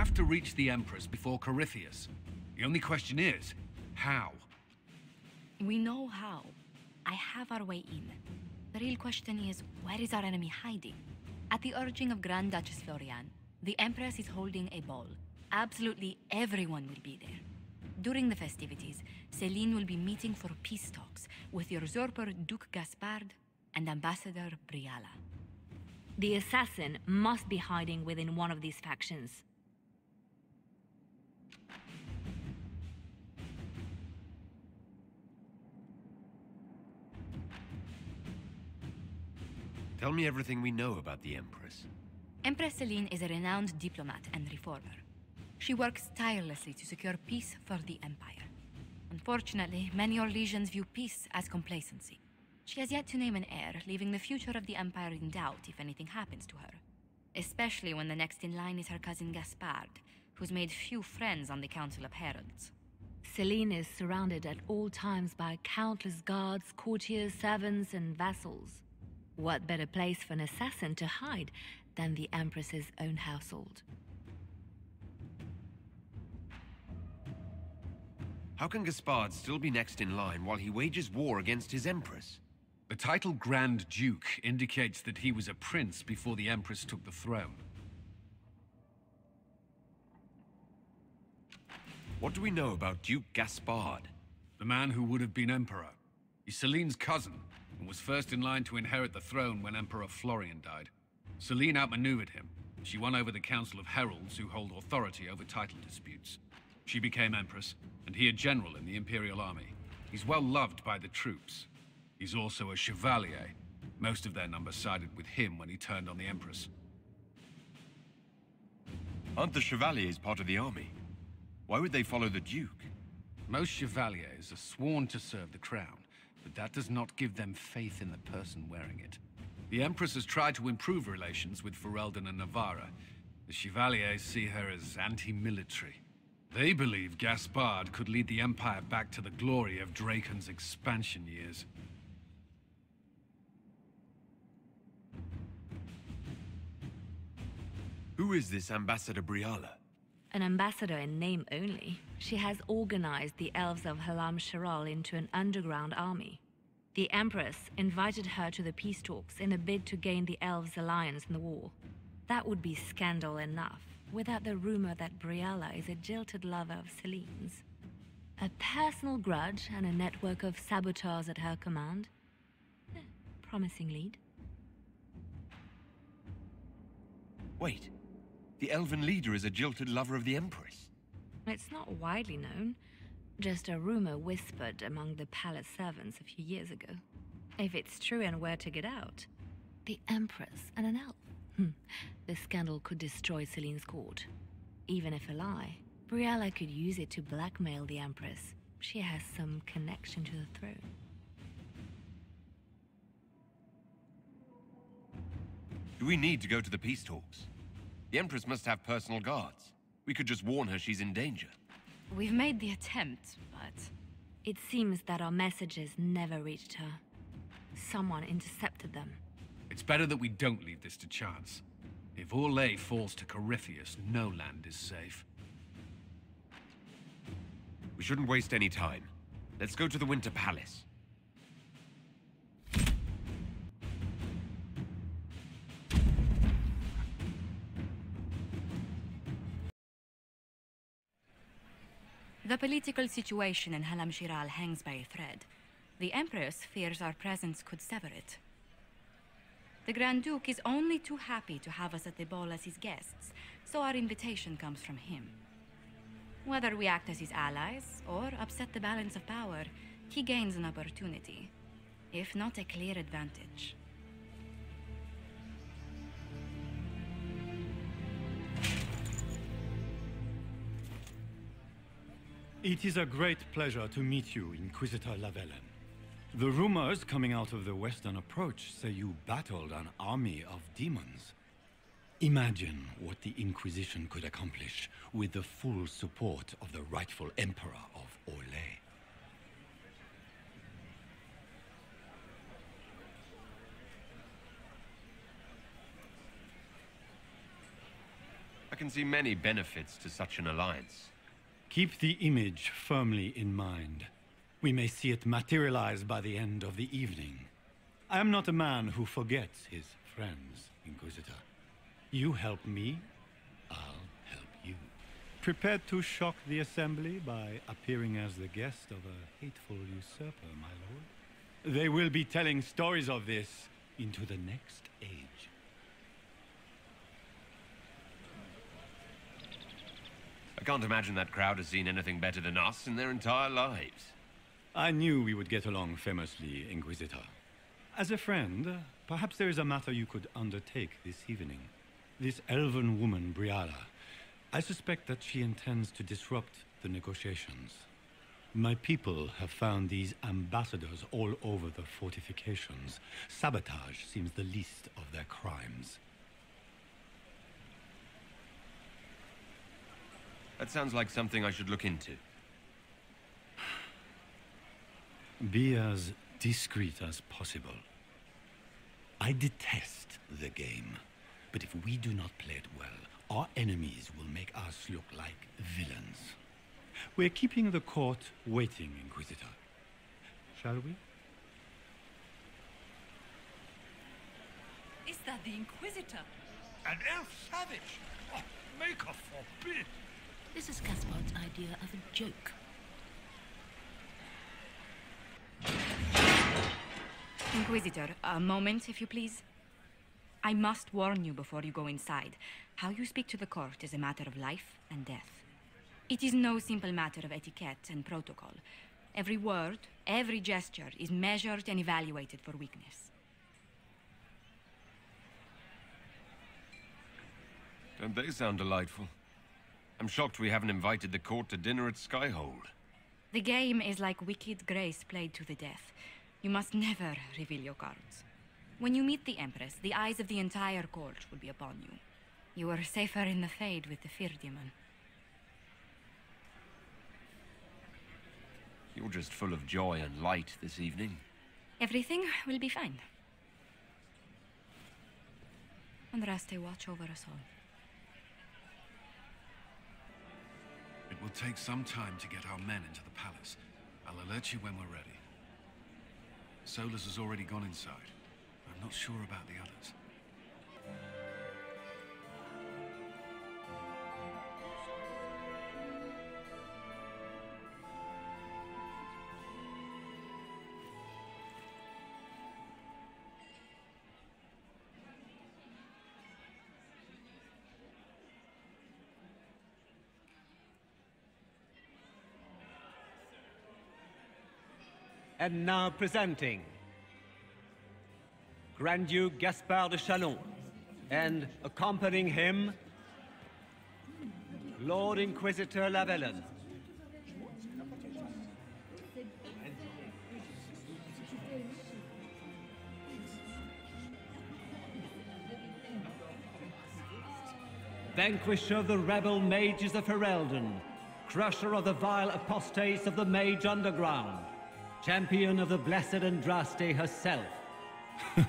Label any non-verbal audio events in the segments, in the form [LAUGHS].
have to reach the Empress before Corypheus. The only question is, how? We know how. I have our way in. The real question is, where is our enemy hiding? At the urging of Grand Duchess Florianne, the Empress is holding a ball. Absolutely everyone will be there. During the festivities, Celine will be meeting for peace talks with the usurper Duke Gaspard and Ambassador Briala. The assassin must be hiding within one of these factions. Tell me everything we know about the Empress. Empress Celine is a renowned diplomat and reformer. She works tirelessly to secure peace for the Empire. Unfortunately, many Orlesians view peace as complacency. She has yet to name an heir, leaving the future of the Empire in doubt if anything happens to her. Especially when the next in line is her cousin Gaspard, who's made few friends on the Council of Heralds. Celine is surrounded at all times by countless guards, courtiers, servants, and vassals. What better place for an assassin to hide than the Empress's own household? How can Gaspard still be next in line while he wages war against his Empress? The title Grand Duke indicates that he was a prince before the Empress took the throne. What do we know about Duke Gaspard? The man who would have been Emperor. He's Celine's cousin, and was first in line to inherit the throne when Emperor Florian died. Celine outmaneuvered him. She won over the Council of Heralds, who hold authority over title disputes. She became Empress, and he a general in the Imperial Army. He's well loved by the troops. He's also a Chevalier. Most of their number sided with him when he turned on the Empress. Aren't the Chevaliers part of the army? Why would they follow the Duke? Most Chevaliers are sworn to serve the crown, but that does not give them faith in the person wearing it. The Empress has tried to improve relations with Ferelden and Nevarra. The Chevaliers see her as anti-military. They believe Gaspard could lead the Empire back to the glory of Drakon's expansion years. Who is this Ambassador Briala? An ambassador in name only, she has organized the elves of Halamshiral into an underground army. The Empress invited her to the peace talks in a bid to gain the elves' alliance in the war. That would be scandal enough, without the rumor that Briala is a jilted lover of Celine's. A personal grudge and a network of saboteurs at her command. Eh, promising lead. Wait, the elven leader is a jilted lover of the Empress. It's not widely known, just a rumor whispered among the palace servants a few years ago. If it's true and were to get out, the Empress and an elf. Hmm. The scandal could destroy Celine's court. Even if a lie, Briala could use it to blackmail the Empress. She has some connection to the throne. Do we need to go to the peace talks? The Empress must have personal guards. We could just warn her she's in danger. We've made the attempt, but... It seems that our messages never reached her. Someone intercepted them. It's better that we don't leave this to chance. If Orlais falls to Corypheus, no land is safe. We shouldn't waste any time. Let's go to the Winter Palace. The political situation in Halamshiral hangs by a thread. The Empress fears our presence could sever it. The Grand Duke is only too happy to have us at the ball as his guests, so our invitation comes from him. Whether we act as his allies or upset the balance of power, he gains an opportunity, if not a clear advantage. It is a great pleasure to meet you, Inquisitor Lavellan. The rumors coming out of the Western Approach say you battled an army of demons. Imagine what the Inquisition could accomplish with the full support of the rightful Emperor of Orlais. I can see many benefits to such an alliance. Keep the image firmly in mind. We may see it materialize by the end of the evening. I am not a man who forgets his friends, Inquisitor. You help me, I'll help you. Prepared to shock the Assembly by appearing as the guest of a hateful usurper, my lord? They will be telling stories of this into the next age. I can't imagine that crowd has seen anything better than us in their entire lives. I knew we would get along famously, Inquisitor. As a friend, perhaps there is a matter you could undertake this evening. This elven woman, Briala, I suspect that she intends to disrupt the negotiations. My people have found these ambassadors all over the fortifications. Sabotage seems the least of their crimes. That sounds like something I should look into. Be as discreet as possible. I detest the game, but if we do not play it well, our enemies will make us look like villains. We're keeping the court waiting, Inquisitor. Shall we? Is that the Inquisitor? An elf savage? Oh, Maker forbid! This is Gaspard's idea of a joke. Inquisitor, a moment, if you please. I must warn you before you go inside. How you speak to the court is a matter of life and death. It is no simple matter of etiquette and protocol. Every word, every gesture is measured and evaluated for weakness. Don't they sound delightful? I'm shocked we haven't invited the court to dinner at Skyhold. The game is like Wicked Grace played to the death. You must never reveal your cards. When you meet the Empress, the eyes of the entire court will be upon you. You are safer in the Fade with the Fear Demon. You're just full of joy and light this evening. Everything will be fine. Andraste, watch over us all. It will take some time to get our men into the palace. I'll alert you when we're ready. Solas has already gone inside. I'm not sure about the others. And now presenting. Grand Duke Gaspard de Chalon, and accompanying him, Lord Inquisitor Lavellan. Vanquisher of the rebel mages of Ferelden, crusher of the vile apostates of the Mage Underground, champion of the blessed Andraste herself. [LAUGHS] Did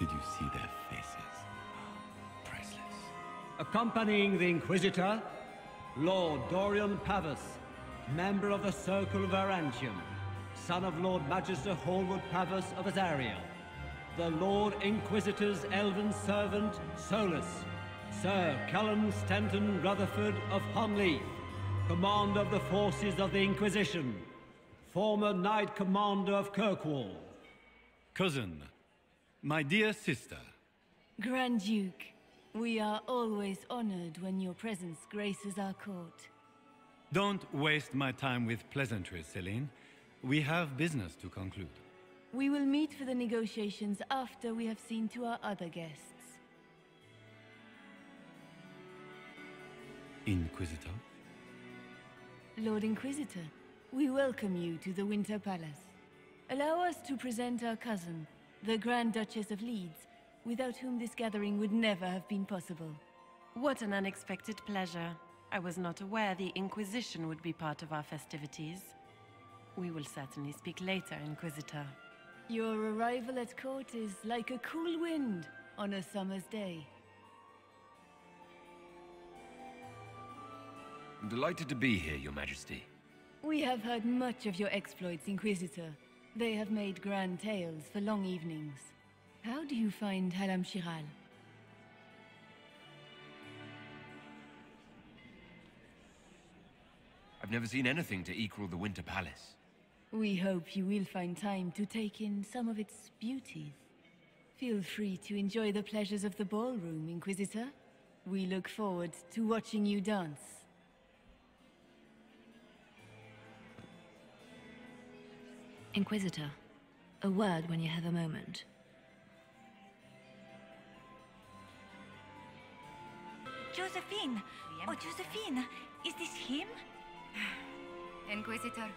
you see their faces? Priceless. Accompanying the Inquisitor, Lord Dorian Pavus, member of the Circle of Vyrantium, son of Lord Magister Halward Pavus of Asariel, the Lord Inquisitor's elven servant, Solas, Sir Cullen Stanton Rutherford of Honnleath, commander of the forces of the Inquisition, former Knight Commander of Kirkwall. Cousin, my dear sister, Grand Duke, we are always honored when your presence graces our court. don't waste my time with pleasantries, Celine. We have business to conclude. We will meet for the negotiations after we have seen to our other guests. Inquisitor? Lord Inquisitor, we welcome you to the Winter Palace. Allow us to present our cousin, the Grand Duchess of Leeds, without whom this gathering would never have been possible. What an unexpected pleasure. I was not aware the Inquisition would be part of our festivities. We will certainly speak later, Inquisitor. Your arrival at court is like a cool wind on a summer's day. I'm delighted to be here, Your Majesty. We have heard much of your exploits, Inquisitor. They have made grand tales for long evenings. How do you find Halamshiral? I've never seen anything to equal the Winter Palace. We hope you will find time to take in some of its beauties. Feel free to enjoy the pleasures of the ballroom, Inquisitor. We look forward to watching you dance. Inquisitor, a word when you have a moment. Josephine! Oh, Josephine! Is this him? [SIGHS] Inquisitor,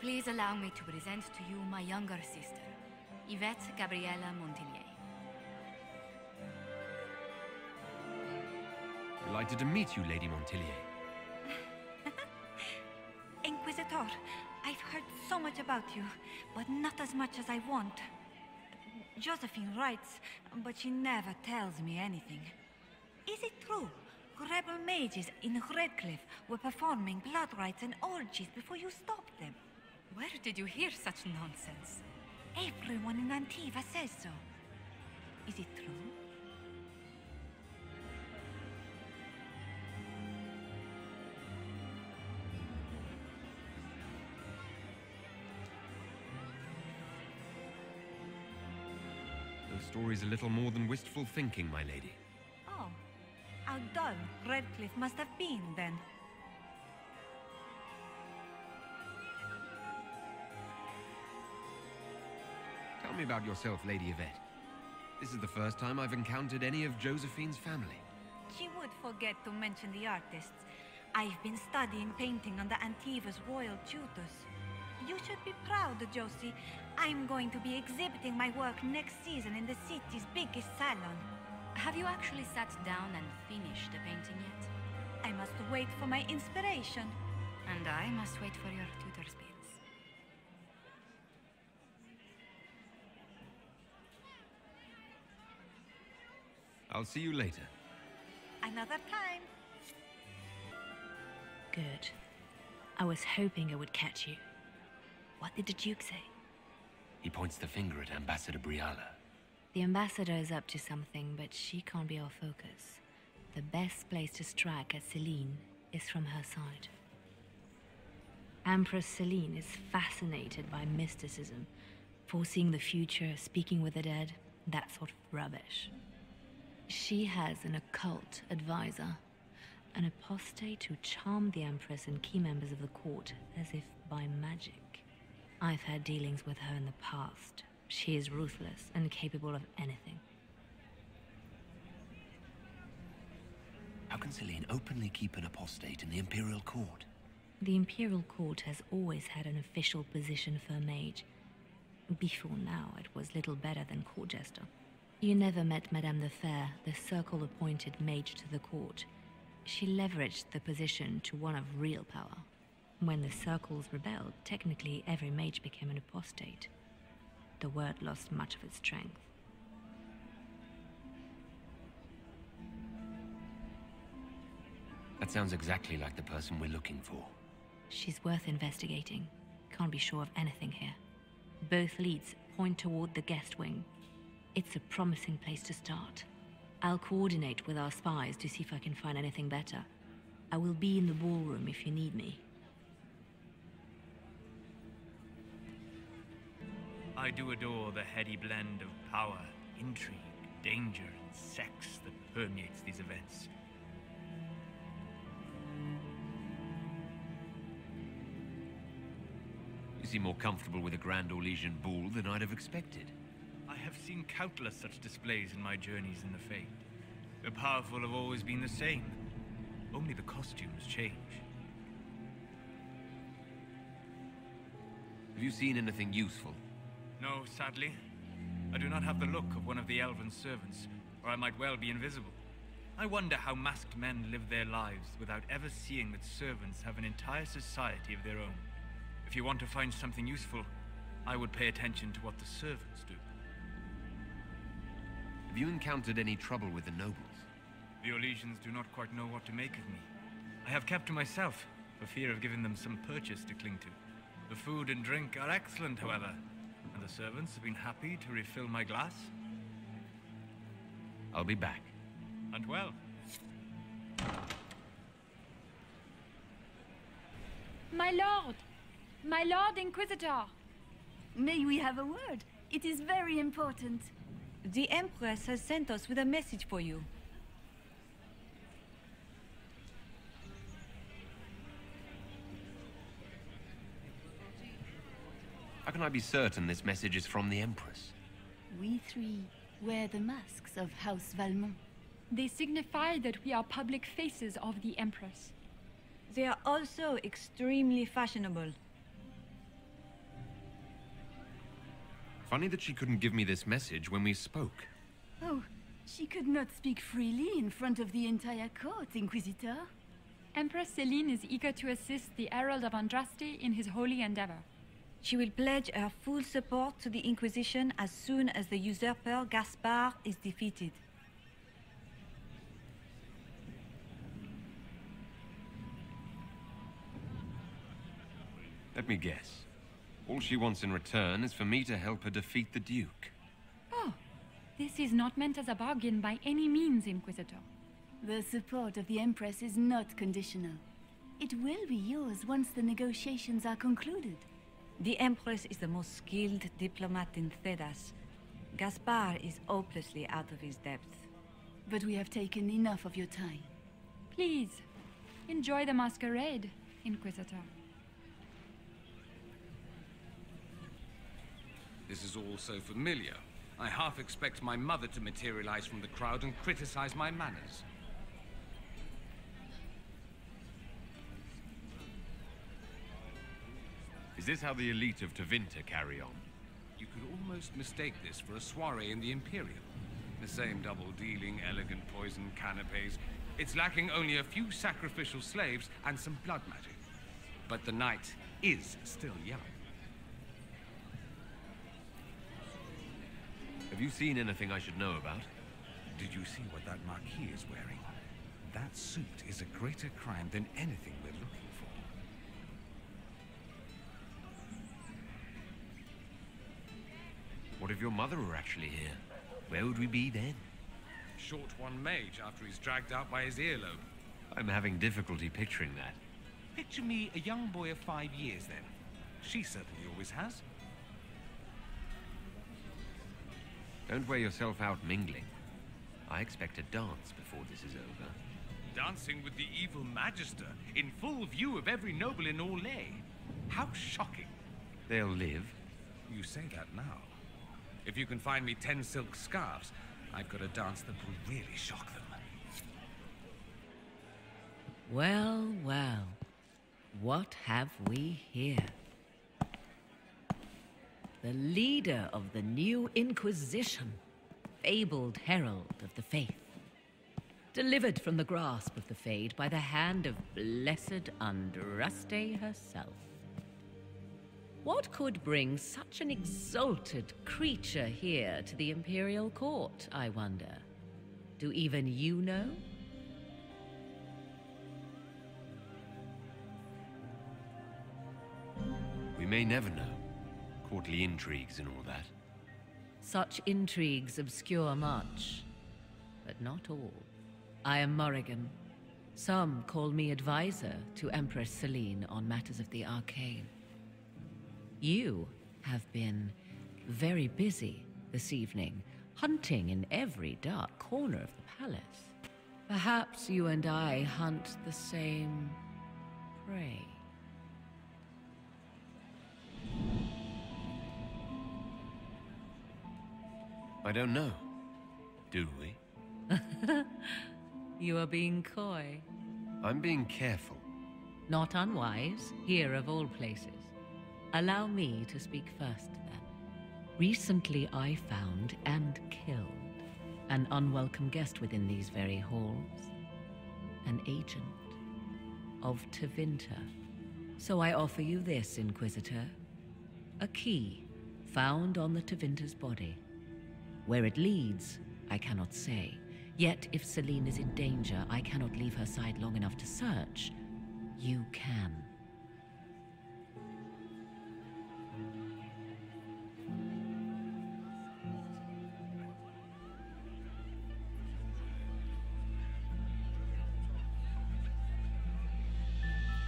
please allow me to present to you my younger sister, Yvette Gabriella Montilyet. Delighted to meet you, Lady Montilyet. [LAUGHS] Inquisitor, I've heard so much about you, but not as much as I want. Josephine writes, but she never tells me anything. Is it true? Rebel mages in Redcliffe were performing blood rites and orgies before you stopped them. Where did you hear such nonsense? Everyone in Antiva says so. Is it true? Story's a little more than wistful thinking, my lady. Oh, how dull Redcliffe must have been then. Tell me about yourself, Lady Yvette. This is the first time I've encountered any of Josephine's family. She would forget to mention the artists. I've been studying painting under Antiva's royal tutors. You should be proud, Josie. I'm going to be exhibiting my work next season in the city's biggest salon. Have you actually sat down and finished the painting yet? I must wait for my inspiration. And I must wait for your tutor's bills. I'll see you later. Another time. Good. I was hoping I would catch you. What did the Duke say? He points the finger at Ambassador Briala. The ambassador is up to something, but she can't be our focus. The best place to strike at Celine is from her side. Empress Celine is fascinated by mysticism, foreseeing the future, speaking with the dead, that sort of rubbish. She has an occult advisor, an apostate who charmed the Empress and key members of the court as if by magic. I've had dealings with her in the past. She is ruthless and capable of anything. How can Celine openly keep an apostate in the Imperial Court? The Imperial Court has always had an official position for a mage. Before now, it was little better than court jester. You never met Madame de Fer, the Circle appointed mage to the court. She leveraged the position to one of real power. When the Circles rebelled, technically every mage became an apostate. The word lost much of its strength. That sounds exactly like the person we're looking for. She's worth investigating. Can't be sure of anything here. Both leads point toward the guest wing. It's a promising place to start. I'll coordinate with our spies to see if I can find anything better. I will be in the ballroom if you need me. I do adore the heady blend of power, intrigue, danger, and sex that permeates these events. You seem more comfortable with a Grand Orlesian ball than I'd have expected. I have seen countless such displays in my journeys in the Fade. The powerful have always been the same. Only the costumes change. Have you seen anything useful? No, sadly. I do not have the look of one of the elven servants, or I might well be invisible. I wonder how masked men live their lives without ever seeing that servants have an entire society of their own. If you want to find something useful, I would pay attention to what the servants do. Have you encountered any trouble with the nobles? The Orlesians do not quite know what to make of me. I have kept to myself, for fear of giving them some purchase to cling to. The food and drink are excellent, however, the servants have been happy to refill my glass. I'll be back. And well. My lord! My lord Inquisitor! May we have a word? It is very important. The Empress has sent us with a message for you. Can I be certain this message is from the Empress? We three wear the masks of House Valmont. They signify that we are public faces of the Empress. They are also extremely fashionable. Funny that she couldn't give me this message when we spoke. Oh, she could not speak freely in front of the entire court, Inquisitor. Empress Celine is eager to assist the Herald of Andraste in his holy endeavor. She will pledge her full support to the Inquisition as soon as the usurper Gaspard is defeated. Let me guess. All she wants in return is for me to help her defeat the Duke. Oh, this is not meant as a bargain by any means, Inquisitor. The support of the Empress is not conditional. It will be yours once the negotiations are concluded. The Empress is the most skilled diplomat in Thedas. Gaspard is hopelessly out of his depth. But we have taken enough of your time. Please, enjoy the masquerade, Inquisitor. This is all so familiar. I half expect my mother to materialize from the crowd and criticize my manners. This how the elite of Tevinter carry on? You could almost mistake this for a soiree in the Imperial. The same double-dealing, elegant poison canapes. It's lacking only a few sacrificial slaves and some blood magic. But the night is still young. Have you seen anything I should know about? Did you see what that Marquis is wearing? That suit is a greater crime than anything we're looking What if your mother were actually here? Where would we be then? Short one mage after he's dragged out by his earlobe. I'm having difficulty picturing that. Picture me a young boy of five years then. She certainly always has. Don't wear yourself out mingling. I expect a dance before this is over. Dancing with the evil Magister in full view of every noble in Orlais. How shocking. They'll live. You say that now. If you can find me ten silk scarves, I've got a dance that will really shock them. Well, well. What have we here? The leader of the new Inquisition, fabled herald of the faith. Delivered from the grasp of the Fade by the hand of blessed Andraste herself. What could bring such an exalted creature here to the Imperial Court, I wonder? Do even you know? We may never know. Courtly intrigues and all that. Such intrigues obscure much, but not all. I am Morrigan. Some call me advisor to Empress Celine on matters of the arcane. You have been very busy this evening, hunting in every dark corner of the palace. Perhaps you and I hunt the same prey. I don't know. Do we? [LAUGHS] you are being coy. I'm being careful. Not unwise, here of all places. Allow me to speak first, then. Recently I found and killed an unwelcome guest within these very halls. An agent of Tevinter. So I offer you this, Inquisitor. A key found on the Tevinter's body. Where it leads, I cannot say. Yet, if Celine is in danger, I cannot leave her side long enough to search. You can.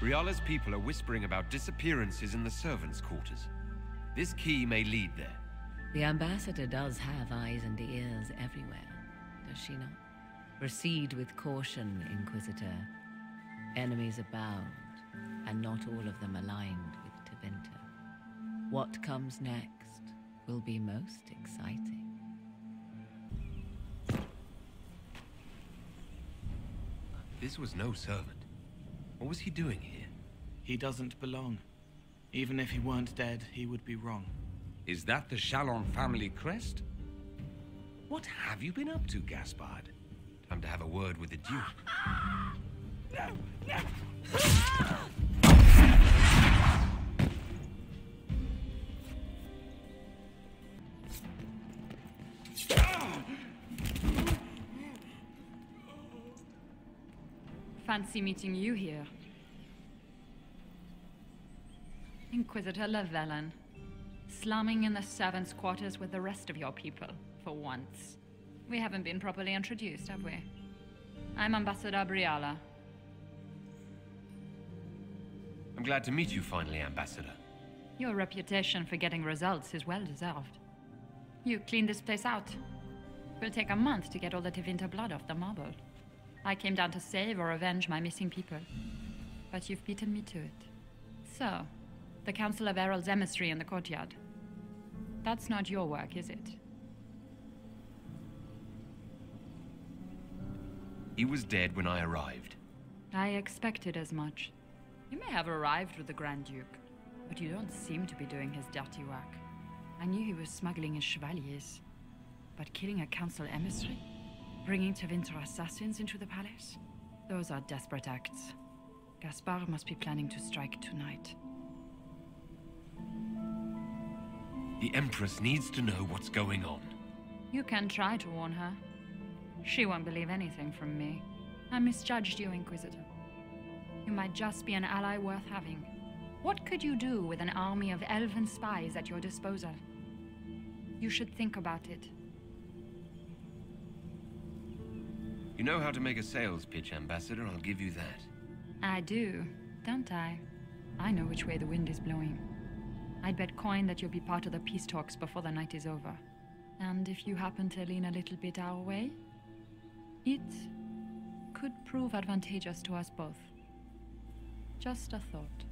Briala's people are whispering about disappearances in the servants' quarters. This key may lead there. The ambassador does have eyes and ears everywhere, does she not? Proceed with caution, Inquisitor. Enemies abound, and not all of them aligned with Tevinter. What comes next will be most exciting. This was no servant. What was he doing here? He doesn't belong. Even if he weren't dead, he would be wrong. Is that the Chalon family crest? What have you been up to, Gaspard? Time to have a word with the Duke. No, [LAUGHS] no. Fancy meeting you here. Inquisitor Lavellan. Slumming in the servants' quarters with the rest of your people, for once. We haven't been properly introduced, have we? I'm Ambassador Briala. I'm glad to meet you finally, Ambassador. Your reputation for getting results is well deserved. You cleaned this place out. It will take a month to get all the Tevinter blood off the marble. I came down to save or avenge my missing people. But you've beaten me to it. So, the Council of Herald's emissary in the courtyard. That's not your work, is it? He was dead when I arrived. I expected as much. You may have arrived with the Grand Duke, but you don't seem to be doing his dirty work. I knew he was smuggling his chevaliers. But killing a council emissary? Bringing Tevinter assassins into the palace? Those are desperate acts. Gaspard must be planning to strike tonight. The Empress needs to know what's going on. You can try to warn her. She won't believe anything from me. I misjudged you, Inquisitor. You might just be an ally worth having. What could you do with an army of elven spies at your disposal? You should think about it. You know how to make a sales pitch, Ambassador, I'll give you that. I do, don't I? I know which way the wind is blowing. I'd bet coin that you'll be part of the peace talks before the night is over. And if you happen to lean a little bit our way, it could prove advantageous to us both. Just a thought.